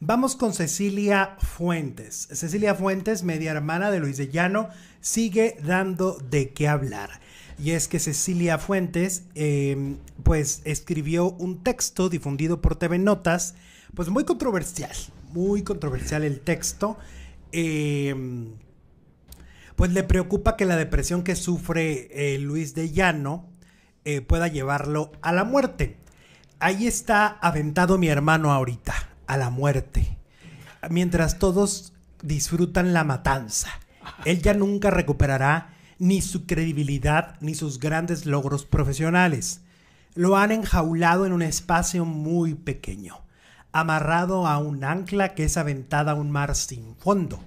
Vamos con Cecilia Fuentes. Cecilia Fuentes, media hermana de Luis de Llano, sigue dando de qué hablar. Y es que Cecilia Fuentes, em, pues, escribió un texto difundido por TV Notas, pues muy controversial, muy controversial el texto. Em, pues le preocupa que la depresión que sufre eh, Luis de Llano eh, pueda llevarlo a la muerte. Ahí está aventado mi hermano ahorita, a la muerte. Mientras todos disfrutan la matanza. Él ya nunca recuperará ni su credibilidad ni sus grandes logros profesionales. Lo han enjaulado en un espacio muy pequeño, amarrado a un ancla que es aventada a un mar sin fondo.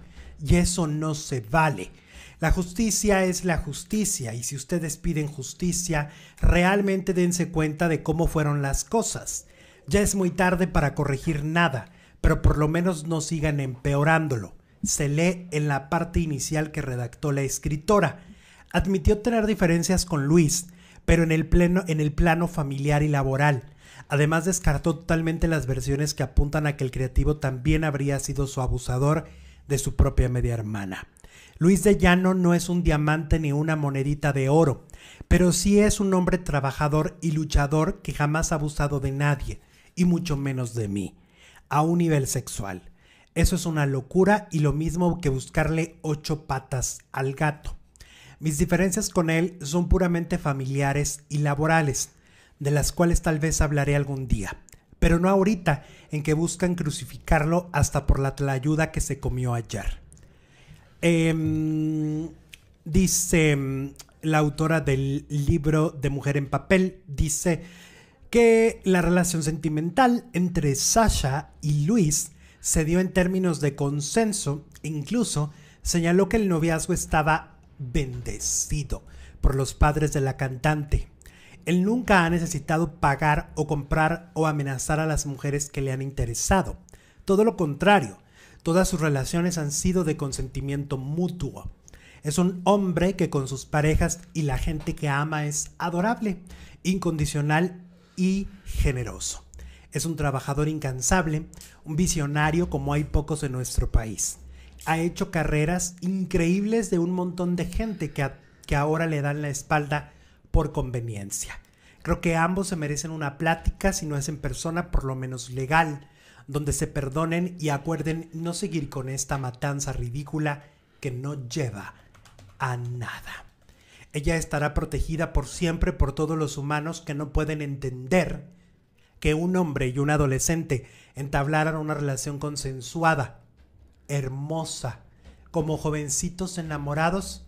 Y eso no se vale. La justicia es la justicia y si ustedes piden justicia, realmente dense cuenta de cómo fueron las cosas. Ya es muy tarde para corregir nada, pero por lo menos no sigan empeorándolo. Se lee en la parte inicial que redactó la escritora. Admitió tener diferencias con Luis, pero en el, pleno, en el plano familiar y laboral. Además descartó totalmente las versiones que apuntan a que el creativo también habría sido su abusador de su propia media hermana. Luis de Llano no es un diamante ni una monedita de oro, pero sí es un hombre trabajador y luchador que jamás ha abusado de nadie, y mucho menos de mí, a un nivel sexual. Eso es una locura y lo mismo que buscarle ocho patas al gato. Mis diferencias con él son puramente familiares y laborales, de las cuales tal vez hablaré algún día, pero no ahorita en que buscan crucificarlo hasta por la ayuda que se comió ayer. Em, dice em, la autora del libro de Mujer en Papel, dice que la relación sentimental entre Sasha y Luis se dio en términos de consenso, incluso señaló que el noviazgo estaba bendecido por los padres de la cantante. Él nunca ha necesitado pagar o comprar o amenazar a las mujeres que le han interesado. Todo lo contrario, Todas sus relaciones han sido de consentimiento mutuo. Es un hombre que con sus parejas y la gente que ama es adorable, incondicional y generoso. Es un trabajador incansable, un visionario como hay pocos en nuestro país. Ha hecho carreras increíbles de un montón de gente que, que ahora le dan la espalda por conveniencia. Creo que ambos se merecen una plática, si no es en persona, por lo menos legal, donde se perdonen y acuerden no seguir con esta matanza ridícula que no lleva a nada. Ella estará protegida por siempre por todos los humanos que no pueden entender que un hombre y un adolescente entablaran una relación consensuada, hermosa, como jovencitos enamorados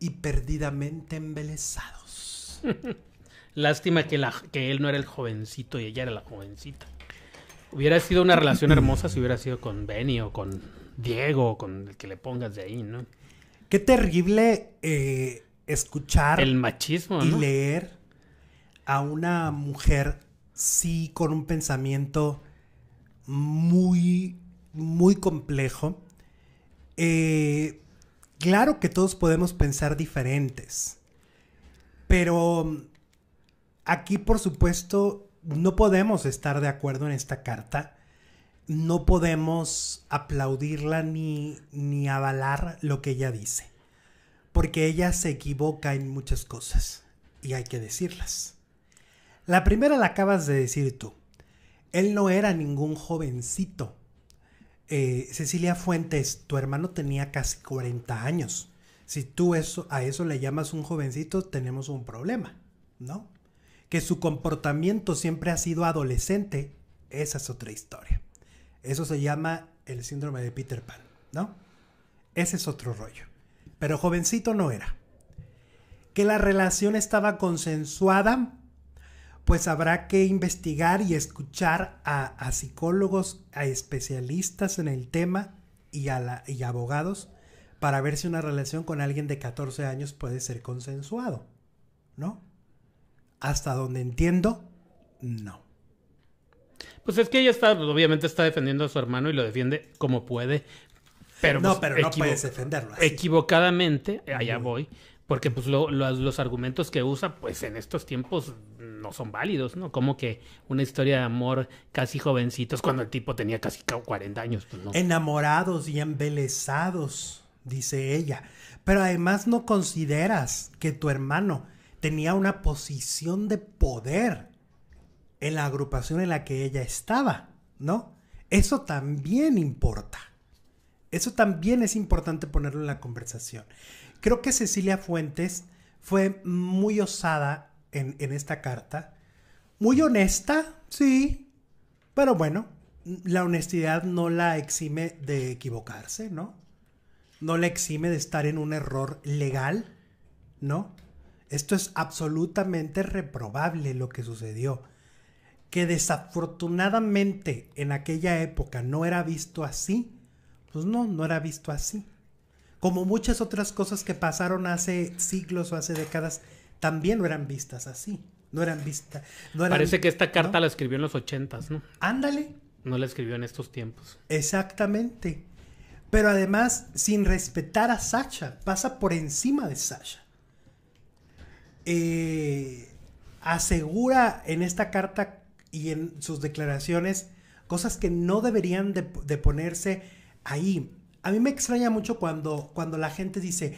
y perdidamente embelesados. Lástima que, la, que él no era el jovencito y ella era la jovencita. Hubiera sido una relación hermosa si hubiera sido con Benny o con Diego o con el que le pongas de ahí, ¿no? Qué terrible eh, escuchar. El machismo, Y leer a una mujer, sí, con un pensamiento muy, muy complejo. Eh, claro que todos podemos pensar diferentes. Pero aquí, por supuesto, no podemos estar de acuerdo en esta carta. No podemos aplaudirla ni, ni avalar lo que ella dice. Porque ella se equivoca en muchas cosas. Y hay que decirlas. La primera la acabas de decir tú. Él no era ningún jovencito. Eh, Cecilia Fuentes, tu hermano tenía casi 40 años. Si tú a eso le llamas un jovencito, tenemos un problema, ¿no? que su comportamiento siempre ha sido adolescente, esa es otra historia. Eso se llama el síndrome de Peter Pan, ¿no? Ese es otro rollo. Pero jovencito no era. Que la relación estaba consensuada, pues habrá que investigar y escuchar a, psicólogos, a especialistas en el tema y a, y abogados para ver si una relación con alguien de 14 años puede ser consensuado, ¿no? hasta donde entiendo, no. Pues es que ella está, obviamente está defendiendo a su hermano y lo defiende como puede. Pero no, pues, pero no puedes defenderlo. Equivocadamente, allá voy, porque pues los argumentos que usa, pues en estos tiempos no son válidos, ¿no? Como que una historia de amor casi jovencitos cuando el tipo tenía casi 40 años, pues no. Enamorados y embelesados, dice ella. Pero además no consideras que tu hermano tenía una posición de poder en la agrupación en la que ella estaba, ¿no? Eso también importa. Eso también es importante ponerlo en la conversación. Creo que Cecilia Fuentes fue muy osada en, esta carta. Muy honesta, sí. Pero bueno, la honestidad no la exime de equivocarse, ¿no? No la exime de estar en un error legal, ¿no? Esto es absolutamente reprobable lo que sucedió. Que desafortunadamente en aquella época no era visto así, pues no, no era visto así. Como muchas otras cosas que pasaron hace siglos o hace décadas, también no eran vistas así. No eran vistas. Parece que esta carta la escribió en los ochentas, ¿no? Ándale. No la escribió en estos tiempos. Exactamente. Pero además, sin respetar a Sasha, pasa por encima de Sasha. Eh, asegura en esta carta y en sus declaraciones cosas que no deberían de, de ponerse ahí a mí me extraña mucho cuando, cuando la gente dice,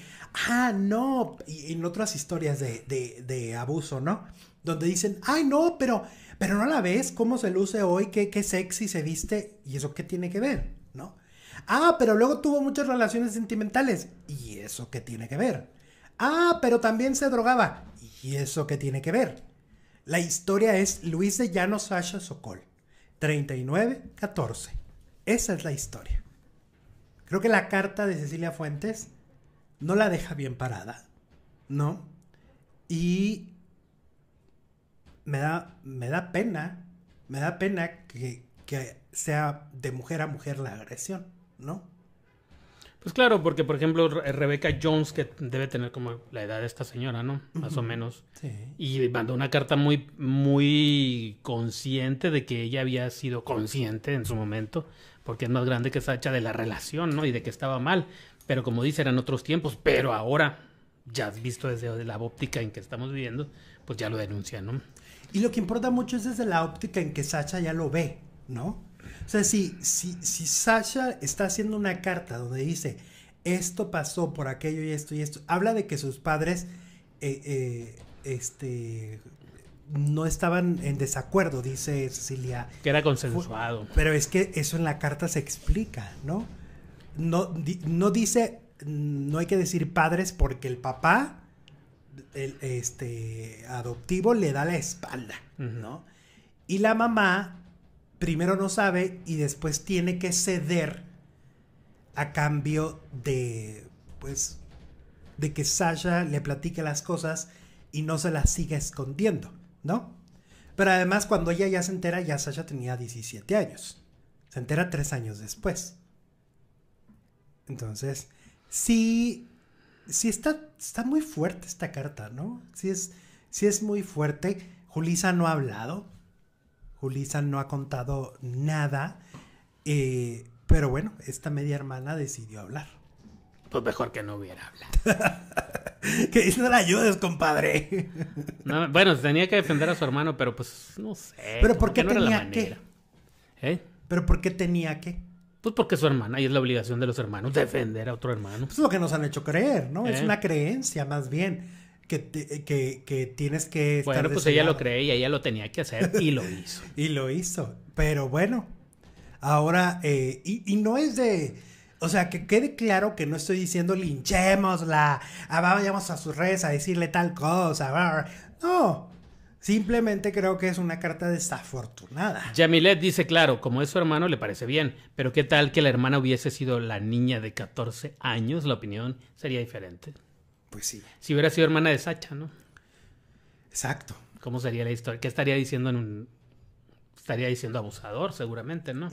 ah, no, y en otras historias de, abuso, ¿no? Donde dicen, ay, no, pero, pero no la ves, cómo se luce hoy, qué, qué sexy se viste, y eso qué tiene que ver, ¿no? Ah, pero luego tuvo muchas relaciones sentimentales, y eso qué tiene que ver. Ah, pero también se drogaba, y eso qué tiene que ver. La historia es Luis de Llano Sasha Sokol, 39-14. Esa es la historia. Creo que la carta de Cecilia Fuentes no la deja bien parada, ¿no? Y me da, me da pena, me da pena que, sea de mujer a mujer la agresión, ¿no? Pues claro, porque por ejemplo Rebecca Jones, que debe tener como la edad de esta señora, ¿no? Más o menos. Sí. Y mandó una carta muy, muy consciente de que ella había sido consciente en su momento porque es más grande que Sacha de la relación, ¿no? Y de que estaba mal. Pero como dice, eran otros tiempos, pero ahora, ya visto desde la óptica en que estamos viviendo, pues ya lo denuncia, ¿no? Y lo que importa mucho es desde la óptica en que Sacha ya lo ve, ¿no? O sea, si, si, si Sasha está haciendo una carta donde dice, esto pasó por aquello y esto y esto, habla de que sus padres, eh, eh, este, no estaban en desacuerdo, dice Cecilia. Que era consensuado. Pero es que eso en la carta se explica, ¿no? No, no dice, no hay que decir padres porque el papá el, este, adoptivo le da la espalda, ¿no? Y la mamá primero no sabe y después tiene que ceder a cambio de, pues, de que Sasha le platique las cosas y no se las siga escondiendo. ¿no? Pero además cuando ella ya se entera, ya Sasha tenía 17 años. Se entera tres años después. Entonces, sí, sí está, está muy fuerte esta carta, ¿no? Sí es, sí es muy fuerte. Julisa no ha hablado. Julisa no ha contado nada. Eh, pero bueno, esta media hermana decidió hablar. Pues mejor que no hubiera hablado. que no la ayudes, compadre. bueno, tenía que defender a su hermano, pero pues no sé. ¿Pero por qué tenía que? ¿Eh? ¿Pero por qué tenía que? Pues porque su hermana y es la obligación de los hermanos defender a otro hermano. Pues es lo que nos han hecho creer, ¿no? Es ¿Eh? una creencia más bien que, que, tienes que estar Bueno, pues ella lo cree y ella lo tenía que hacer y lo hizo. y lo hizo. Pero bueno, ahora, eh, y no es de o sea, que quede claro que no estoy diciendo linchémosla, ah, vayamos a sus redes a decirle tal cosa. No, simplemente creo que es una carta desafortunada. Yamilet dice, claro, como es su hermano le parece bien, pero ¿qué tal que la hermana hubiese sido la niña de 14 años? La opinión sería diferente. Pues sí. Si hubiera sido hermana de Sacha, ¿no? Exacto. ¿Cómo sería la historia? ¿Qué estaría diciendo en un... Estaría diciendo abusador, seguramente, ¿no?